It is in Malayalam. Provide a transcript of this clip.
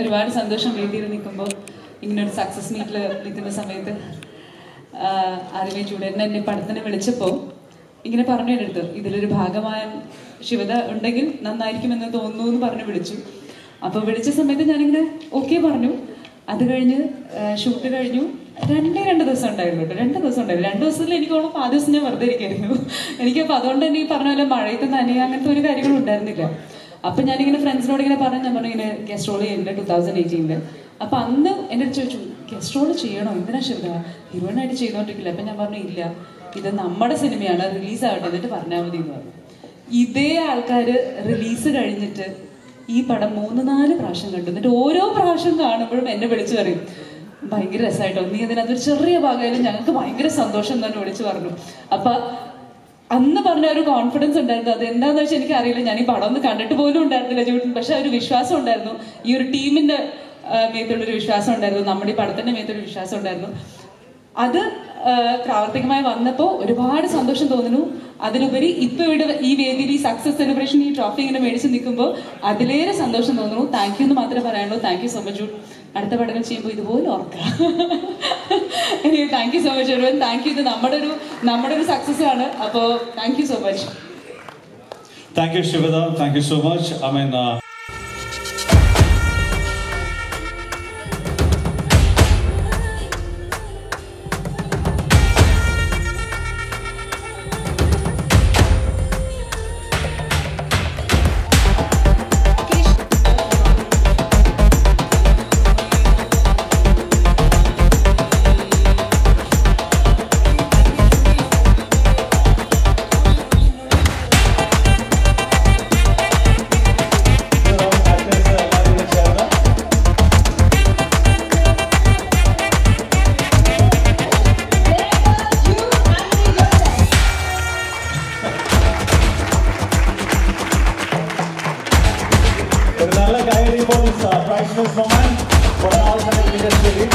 ഒരുപാട് സന്തോഷം വീട്ടിൽ നിൽക്കുമ്പോൾ ഇങ്ങനെ ഒരു സക്സസ് മീറ്റിൽ നിൽക്കുന്ന സമയത്ത് ആദ്യമേ ചൂടേട്ടൻ എന്നെ പടത്തിന് വിളിച്ചപ്പോൾ ഇങ്ങനെ പറഞ്ഞു എന്റെ ഇതിലൊരു ഭാഗമായ ശിവത ഉണ്ടെങ്കിൽ നന്നായിരിക്കുമെന്ന് തോന്നുന്നു എന്ന് പറഞ്ഞ് വിളിച്ചു. അപ്പോൾ വിളിച്ച സമയത്ത് ഞാനിങ്ങനെ ഓക്കെ പറഞ്ഞു. അത് കഴിഞ്ഞ് ഷൂട്ട് കഴിഞ്ഞു. രണ്ടേ രണ്ട് ദിവസം ഉണ്ടായിരുന്നു കേട്ടോ. രണ്ട് ദിവസം ഉണ്ടായിരുന്നു. രണ്ട് ദിവസത്തിൽ എനിക്ക് ഓണം ആ ദിവസം ഞാൻ വെറുതെ ഇരിക്കായിരുന്നു. എനിക്കപ്പോൾ അതുകൊണ്ട് തന്നെ ഈ പറഞ്ഞ പോലെ മഴയത്ത് നനയുക അങ്ങനത്തെ ഒരു കാര്യങ്ങളും ഉണ്ടായിരുന്നില്ല. അപ്പൊ ഞാനിങ്ങനെ ഫ്രണ്ട്സിനോട് ഇങ്ങനെ പറഞ്ഞു ഞാൻ പറഞ്ഞു ഇങ്ങനെ കെസ്ട്രോൾ ചെയ്യുന്നുണ്ട് ടൂ തൗസൻഡ് എയ്റ്റീനിൽ അപ്പൊ അന്ന് എന്റെ ചോദിച്ചു കെസ്ട്രോൾ ചെയ്യണോ? എന്തിനാ ശിവത ഹീറോയിനായിട്ട് ചെയ്തോണ്ടിരിക്കില്ല? അപ്പൊ ഞാൻ പറഞ്ഞു ഇല്ല. ഇത് നമ്മുടെ സിനിമയാണ് റിലീസ് ആവട്ടെ എന്നിട്ട് പറഞ്ഞാൽ മതി എന്ന് പറഞ്ഞു. ഇതേ ആൾക്കാര് റിലീസ് കഴിഞ്ഞിട്ട് ഈ പടം മൂന്ന് നാല് പ്രാവശ്യം കണ്ടു. എന്നിട്ട് ഓരോ പ്രാവശ്യം കാണുമ്പോഴും എന്നെ വിളിച്ചു പറയും ഭയങ്കര രസമായിട്ടോ നീ അതിനകത്തൊരു ചെറിയ ഭാഗമായാലും ഞങ്ങൾക്ക് ഭയങ്കര സന്തോഷം തന്നെ വിളിച്ചു പറഞ്ഞു. അപ്പൊ അന്ന് പറഞ്ഞ ഒരു കോൺഫിഡൻസ് ഉണ്ടായിരുന്നു. അത് എന്താന്ന് വെച്ചാൽ എനിക്ക് അറിയില്ല ഞാൻ ഈ പടം ഒന്ന് കണ്ടിട്ട് പോലും ഉണ്ടായിരുന്നില്ല ജൂട്ടിൻ. പക്ഷെ ഒരു വിശ്വാസം ഉണ്ടായിരുന്നു. ഈ ഒരു ടീമിന്റെ മേത്തുള്ള ഒരു വിശ്വാസം ഉണ്ടായിരുന്നു. നമ്മുടെ ഈ പടത്തിന്റെ മേത്തൊരു വിശ്വാസം ഉണ്ടായിരുന്നു. അത് പ്രാവർത്തികമായി വന്നപ്പോൾ ഒരുപാട് സന്തോഷം തോന്നുന്നു. അതിലുപരി ഇപ്പൊ ഇവിടെ ഈ വേദിയിൽ ഈ സക്സസ് സെലിബ്രേഷൻ ഈ ട്രോഫി ഇങ്ങനെ മേടിച്ച് നിൽക്കുമ്പോൾ അതിലേറെ സന്തോഷം തോന്നുന്നു. താങ്ക് യു എന്ന് മാത്രമേ പറയാനുള്ളൂ. താങ്ക് യു സോ മച്ച് അടുത്ത പടങ്ങൾ ചെയ്യുമ്പോൾ ഇതുപോലെ ഓർക്കാം താങ്ക് യു സോ മച്ച് ഒരുവൻ താങ്ക് യു ഇത് നമ്മുടെ ഒരു നമ്മുടെ ഒരു സക്സസ് ആണ്. അപ്പോൾ thank you so much thank you Shivada thank you so much I mean, நல்ல கைடி போலீஸ் பிரைட்னஸ் மொமெண்ட் ஒரு ஆல் மினிட்